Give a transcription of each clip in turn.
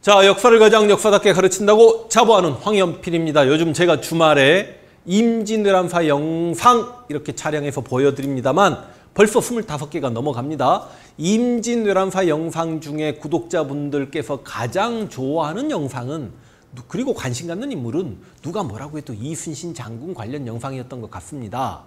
자, 역사를 가장 역사답게 가르친다고 자부하는 황현필입니다. 요즘 제가 주말에 임진왜란사 영상 이렇게 촬영해서 보여드립니다만 벌써 25개가 넘어갑니다. 임진왜란사 영상 중에 구독자분들께서 가장 좋아하는 영상은 그리고 관심 갖는 인물은 누가 뭐라고 해도 이순신 장군 관련 영상이었던 것 같습니다.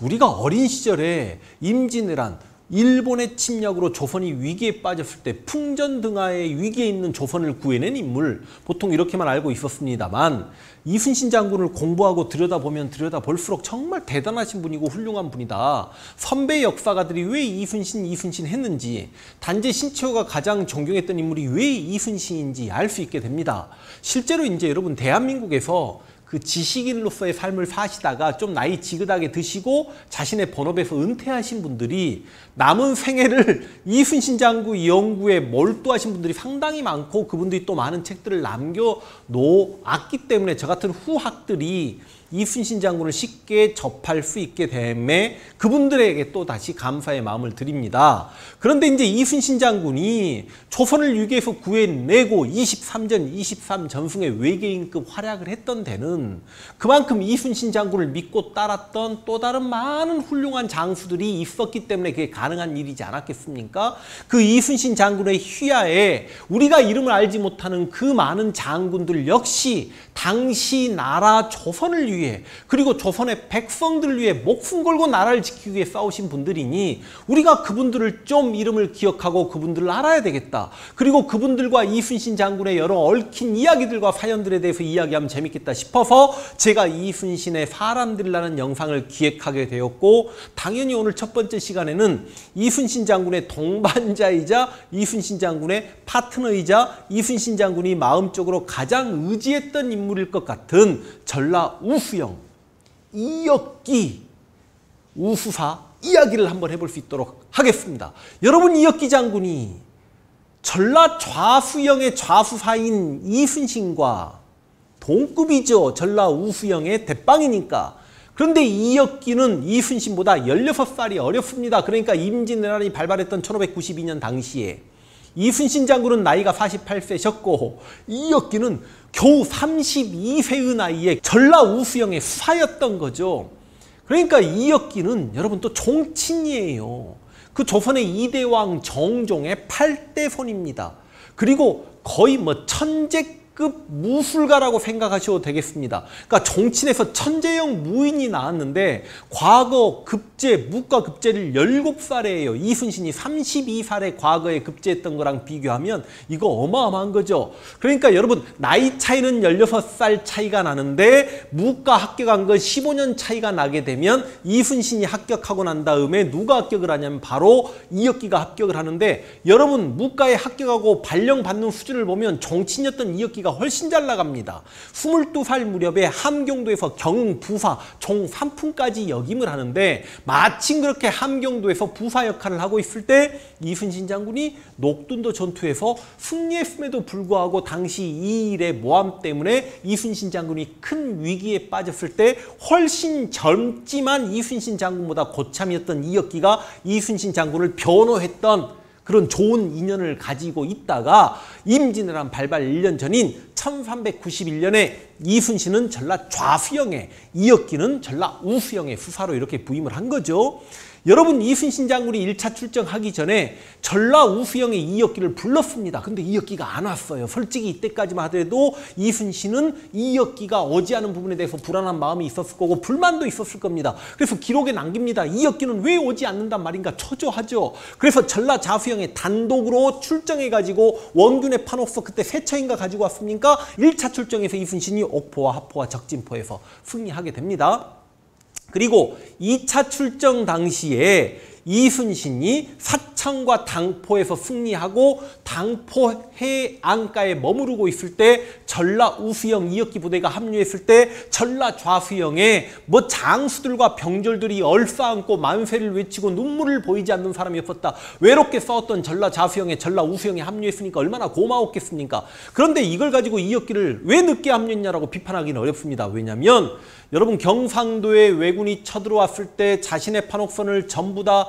우리가 어린 시절에 임진왜란 일본의 침략으로 조선이 위기에 빠졌을 때 풍전등하의 위기에 있는 조선을 구해낸 인물 보통 이렇게만 알고 있었습니다만 이순신 장군을 공부하고 들여다보면 들여다볼수록 정말 대단하신 분이고 훌륭한 분이다. 선배 역사가들이 왜 이순신 이순신 했는지 단지 신채호가 가장 존경했던 인물이 왜 이순신인지 알 수 있게 됩니다. 실제로 이제 여러분 대한민국에서 그 지식인으로서의 삶을 사시다가 좀 나이 지긋하게 드시고 자신의 본업에서 은퇴하신 분들이 남은 생애를 이순신 장구 연구에 몰두하신 분들이 상당히 많고 그분들이 또 많은 책들을 남겨 놓았기 때문에 저 같은 후학들이 이순신 장군을 쉽게 접할 수 있게 됨에 그분들에게 또 다시 감사의 마음을 드립니다. 그런데 이제 이순신 장군이 조선을 위기에서 구해내고 23전, 23전승의 외계인급 활약을 했던 데는 그만큼 이순신 장군을 믿고 따랐던 또 다른 많은 훌륭한 장수들이 있었기 때문에 그게 가능한 일이지 않았겠습니까? 그 이순신 장군의 휘하에 우리가 이름을 알지 못하는 그 많은 장군들 역시 당시 나라 조선을 위해 그리고 조선의 백성들을 위해 목숨 걸고 나라를 지키기 위해 싸우신 분들이니 우리가 그분들을 좀 이름을 기억하고 그분들을 알아야 되겠다. 그리고 그분들과 이순신 장군의 여러 얽힌 이야기들과 사연들에 대해서 이야기하면 재밌겠다 싶어서 제가 이순신의 사람들이라는 영상을 기획하게 되었고 당연히 오늘 첫 번째 시간에는 이순신 장군의 동반자이자 이순신 장군의 파트너이자 이순신 장군이 마음적으로 가장 의지했던 인물 인물일 것 같은 전라 우수영, 이역기 우수사 이야기를 한번 해볼 수 있도록 하겠습니다. 여러분 이역기 장군이 전라 좌수영의 좌수사인 이순신과 동급이죠. 전라 우수영의 대빵이니까. 그런데 이역기는 이순신보다 16살이 어렵습니다. 그러니까 임진왜란이 발발했던 1592년 당시에 이순신 장군은 나이가 48세셨고 이역기는 겨우 32세의 나이에 전라 우수영의 수사였던 거죠. 그러니까 이역기는 여러분 또 종친이에요. 그 조선의 이대왕 정종의 8대 손입니다. 그리고 거의 뭐 천재 급 무술가라고 생각하셔도 되겠습니다. 그러니까 종친에서 천재형 무인이 나왔는데 과거 급제, 무과 급제를 17살에 요 이순신이 32살에 과거에 급제했던 거랑 비교하면 이거 어마어마한 거죠. 그러니까 여러분 나이 차이는 16살 차이가 나는데 무과 합격한 건 15년 차이가 나게 되면 이순신이 합격하고 난 다음에 누가 합격을 하냐면 바로 이역기가 합격을 하는데 여러분 무과에 합격하고 발령 받는 수준을 보면 종친이었던 이역기가 경기가 훨씬 잘 나갑니다. 22살 무렵에 함경도에서 경응 부사 종 3품까지 역임을 하는데 마침 그렇게 함경도에서 부사 역할을 하고 있을 때 이순신 장군이 녹둔도 전투에서 승리했음에도 불구하고 당시 이 일의 모함 때문에 이순신 장군이 큰 위기에 빠졌을 때 훨씬 젊지만 이순신 장군보다 고참이었던 이역기가 이순신 장군을 변호했던 그런 좋은 인연을 가지고 있다가 임진왜란 발발 1년 전인 1391년에 이순신은 전라 좌수영에 이역기는 전라 우수영의 수사로 이렇게 부임을 한 거죠. 여러분 이순신 장군이 1차 출정하기 전에 전라 우수영의 이역기를 불렀습니다. 근데 이역기가 안 왔어요. 솔직히 이때까지만 하더라도 이순신은 이역기가 오지 않은 부분에 대해서 불안한 마음이 있었을 거고 불만도 있었을 겁니다. 그래서 기록에 남깁니다. 이역기는 왜 오지 않는단 말인가 초조하죠. 그래서 전라 자수영에 단독으로 출정해가지고 원균의 판옥서 그때 세 차인가 가지고 왔습니까? 1차 출정에서 이순신이 옥포와 하포와 적진포에서 승리하게 됩니다. 그리고 2차 출정 당시에 이순신이 사창과 당포에서 승리하고 당포 해안가에 머무르고 있을 때 전라 우수영 이역기 부대가 합류했을 때 전라 좌수영에 뭐 장수들과 병졸들이 얼싸안고 만세를 외치고 눈물을 보이지 않는 사람이었었다. 외롭게 싸웠던 전라 좌수영에 전라 우수영에 합류했으니까 얼마나 고마웠겠습니까? 그런데 이걸 가지고 이역기를 왜 늦게 합류했냐라고 비판하기는 어렵습니다. 왜냐하면 여러분 경상도에 왜군이 쳐들어왔을 때 자신의 판옥선을 전부 다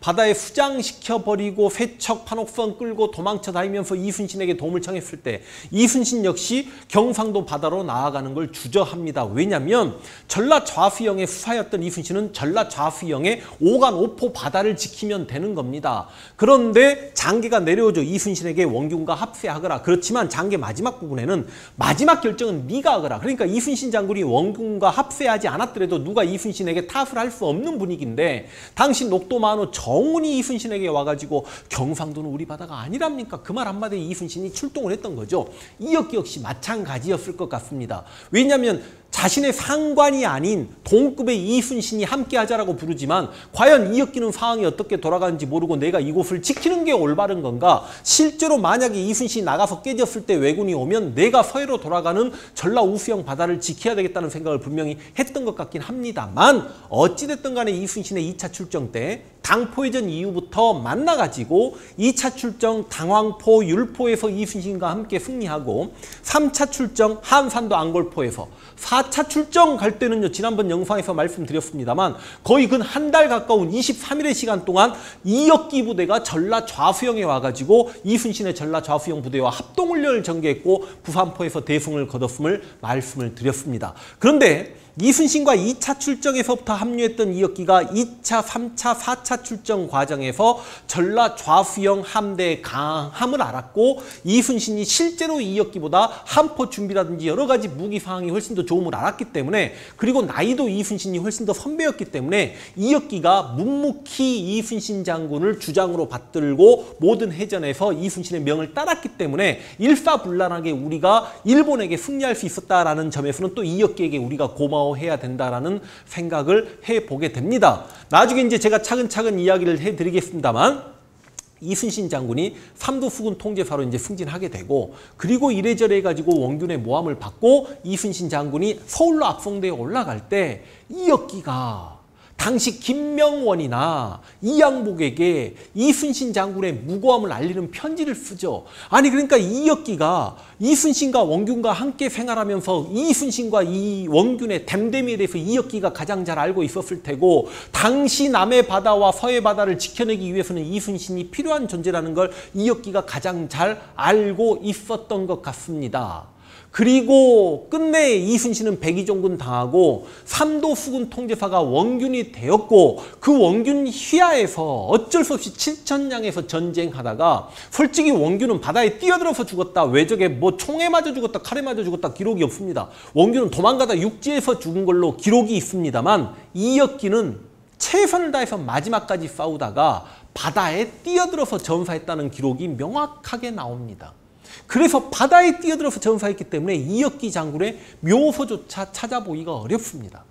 바다에 수장시켜버리고 세척 판옥선 끌고 도망쳐 다니면서 이순신에게 도움을 청했을 때 이순신 역시 경상도 바다로 나아가는 걸 주저합니다. 왜냐하면 전라 좌수영의 수하였던 이순신은 전라 좌수영의 오간 오포 바다를 지키면 되는 겁니다. 그런데 장계가 내려오죠. 이순신에게 원균과 합세하거라. 그렇지만 장계 마지막 부분에는 마지막 결정은 네가 하거라. 그러니까 이순신 장군이 원균과 합세하지 않았더라도 누가 이순신에게 탓을 할 수 없는 분위기인데 당시 녹도만호 정운이 이순신에게 와가지고 경상도는 우리 바다가 아니랍니까? 그 말 한마디에 이순신이 출동을 했던 거죠. 이역기 역시 마찬가지였을 것 같습니다. 왜냐하면 자신의 상관이 아닌 동급의 이순신이 함께 하자라고 부르지만 과연 이역기는 상황이 어떻게 돌아가는지 모르고 내가 이곳을 지키는 게 올바른 건가? 실제로 만약에 이순신이 나가서 깨졌을 때 왜군이 오면 내가 서해로 돌아가는 전라 우수영 바다를 지켜야 되겠다는 생각을 분명히 했던 것 같긴 합니다만 어찌됐든 간에 이순신의 2차 출정 때 당포해전 이후부터 만나가지고 2차 출정 당황포 율포에서 이순신과 함께 승리하고 3차 출정 한산도 안골포에서 4차 출정 갈 때는요 지난번 영상에서 말씀드렸습니다만 거의 근 한 달 가까운 23일의 시간 동안 이역기 부대가 전라 좌수영에 와가지고 이순신의 전라 좌수영 부대와 합동훈련을 전개했고 부산포에서 대승을 거뒀음을 말씀을 드렸습니다. 그런데 이순신과 2차 출정에서부터 합류했던 이역기가 2차, 3차, 4차 출정 과정에서 전라 좌수영 함대의 강함을 알았고 이순신이 실제로 이역기보다 함포 준비라든지 여러 가지 무기 상황이 훨씬 더 좋음을 알았기 때문에 그리고 나이도 이순신이 훨씬 더 선배였기 때문에 이역기가 묵묵히 이순신 장군을 주장으로 받들고 모든 해전에서 이순신의 명을 따랐기 때문에 일사불란하게 우리가 일본에게 승리할 수 있었다라는 점에서는 또 이역기에게 우리가 고마워 해야 된다라는 생각을 해보게 됩니다. 나중에 이제 제가 차근차근 이야기를 해드리겠습니다만 이순신 장군이 삼도 수군 통제사로 이제 승진하게 되고 그리고 이래저래 가지고 원균의 모함을 받고 이순신 장군이 서울로 압송대에 올라갈 때 이역기가 당시 김명원이나 이양복에게 이순신 장군의 무고함을 알리는 편지를 쓰죠. 아니 그러니까 이역기가 이순신과 원균과 함께 생활하면서 이순신과 이 원균의 댐댐이에 대해서 이역기가 가장 잘 알고 있었을 테고 당시 남해 바다와 서해 바다를 지켜내기 위해서는 이순신이 필요한 존재라는 걸 이역기가 가장 잘 알고 있었던 것 같습니다. 그리고 끝내 이순신은 백의종군 당하고 삼도 수군 통제사가 원균이 되었고 그 원균 휘하에서 어쩔 수 없이 칠천량에서 전쟁하다가 솔직히 원균은 바다에 뛰어들어서 죽었다. 외적에 뭐 총에 맞아 죽었다. 칼에 맞아 죽었다. 기록이 없습니다. 원균은 도망가다 육지에서 죽은 걸로 기록이 있습니다만 이역기는 최선을 다해서 마지막까지 싸우다가 바다에 뛰어들어서 전사했다는 기록이 명확하게 나옵니다. 그래서 바다에 뛰어들어서 전사했기 때문에 이역기 장군의 묘소조차 찾아보기가 어렵습니다.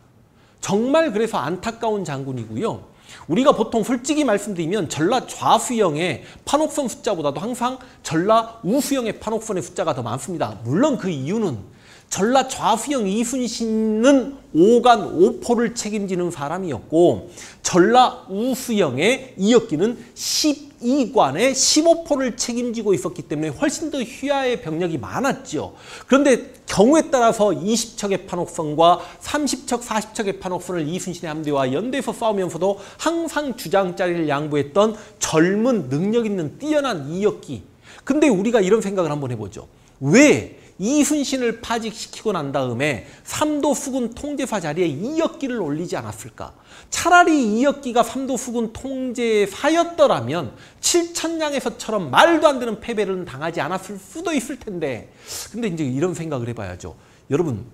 정말 그래서 안타까운 장군이고요. 우리가 보통 솔직히 말씀드리면 전라 좌수영의 판옥선 숫자보다도 항상 전라 우수영의 판옥선의 숫자가 더 많습니다. 물론 그 이유는 전라 좌수영 이순신은 오간 오포를 책임지는 사람이었고 전라 우수영의 이역기는 12관의 15포를 책임지고 있었기 때문에 훨씬 더 휘하의 병력이 많았죠. 그런데 경우에 따라서 20척의 판옥선과 30척, 40척의 판옥선을 이순신의 함대와 연대해서 싸우면서도 항상 주장자리를 양보했던 젊은 능력 있는 뛰어난 이역기. 근데 우리가 이런 생각을 한번 해보죠. 왜 이순신을 파직시키고 난 다음에 삼도 수군 통제사 자리에 이역기를 올리지 않았을까? 차라리 이역기가 삼도 수군 통제사였더라면 칠천량에서처럼 말도 안 되는 패배를 당하지 않았을 수도 있을 텐데 근데 이제 이런 생각을 해봐야죠. 여러분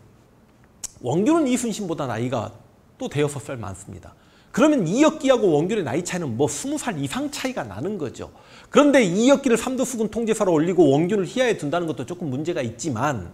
원균은 이순신보다 나이가 또 대여섯 살 많습니다. 그러면 이역기하고 원균의 나이 차이는 뭐 스무 살 이상 차이가 나는 거죠. 그런데 이역기를 삼도수군 통제사로 올리고 원균을 희야에 둔다는 것도 조금 문제가 있지만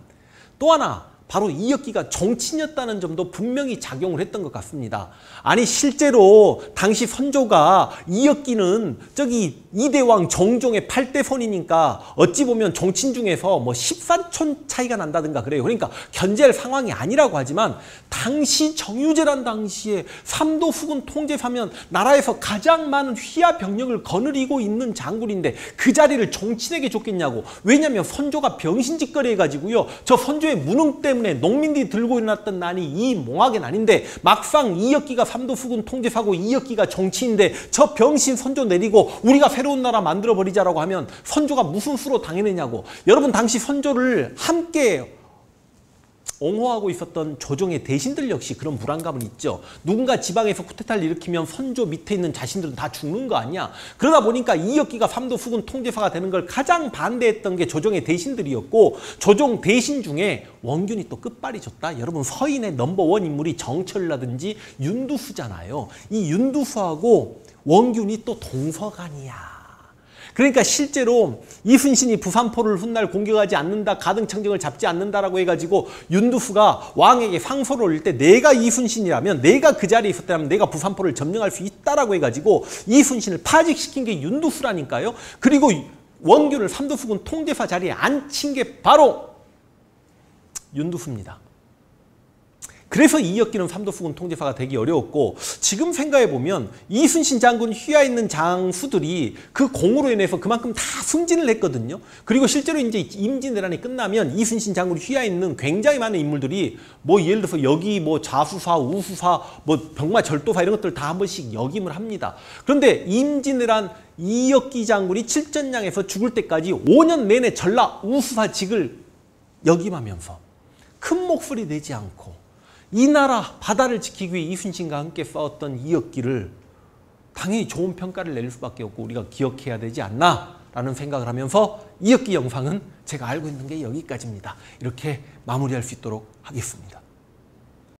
또 하나 바로 이역기가 정치인이었다는 점도 분명히 작용을 했던 것 같습니다. 아니 실제로 당시 선조가 이역기는 저기 이대왕 정종의 8대 손이니까 어찌 보면 정치인 중에서 뭐 14촌 차이가 난다든가 그래요. 그러니까 견제할 상황이 아니라고 하지만 당시 정유재란 당시에 삼도 수군 통제사면 나라에서 가장 많은 휘하 병력을 거느리고 있는 장군인데 그 자리를 정치인에게 줬겠냐고. 왜냐하면 선조가 병신짓거리 해가지고요. 저 선조의 무능 때문에 때문에 농민들이 들고 일어났던 난이 이 몽학의 난인데 막상 이혁기가 삼도수군 통제사고 이혁기가 정치인데 저 병신 선조 내리고 우리가 새로운 나라 만들어 버리자라고 하면 선조가 무슨 수로 당해내냐고. 여러분 당시 선조를 함께 옹호하고 있었던 조정의 대신들 역시 그런 불안감은 있죠. 누군가 지방에서 쿠데타를 일으키면 선조 밑에 있는 자신들은 다 죽는 거 아니야. 그러다 보니까 이혁기가 삼도 수군 통제사가 되는 걸 가장 반대했던 게 조정의 대신들이었고 조정 대신 중에 원균이 또 끝발이 졌다. 여러분 서인의 넘버원 인물이 정철이라든지 윤두수잖아요. 이 윤두수하고 원균이 또 동서간이야. 그러니까 실제로 이순신이 부산포를 훗날 공격하지 않는다, 가등청정을 잡지 않는다라고 해가지고 윤두수가 왕에게 상소를 올릴 때 내가 이순신이라면 내가 그 자리에 있었다면 내가 부산포를 점령할 수 있다라고 해가지고 이순신을 파직시킨 게 윤두수라니까요. 그리고 원균을 삼도수군 통제사 자리에 앉힌 게 바로 윤두수입니다. 그래서 이혁기는 삼도수군 통제사가 되기 어려웠고 지금 생각해 보면 이순신 장군 휘하 있는 장수들이 그 공으로 인해서 그만큼 다 승진을 했거든요. 그리고 실제로 이제 임진왜란이 끝나면 이순신 장군 휘하 있는 굉장히 많은 인물들이 뭐 예를 들어서 여기 뭐 좌수사, 우수사, 뭐 병마 절도사 이런 것들 다 한 번씩 역임을 합니다. 그런데 임진왜란 이혁기 장군이 칠전량에서 죽을 때까지 5년 내내 전라 우수사직을 역임하면서 큰 목소리 내지 않고 이 나라 바다를 지키기 위해 이순신과 함께 싸웠던 이혁기를 당연히 좋은 평가를 낼 수밖에 없고 우리가 기억해야 되지 않나 라는 생각을 하면서 이혁기 영상은 제가 알고 있는 게 여기까지입니다. 이렇게 마무리할 수 있도록 하겠습니다.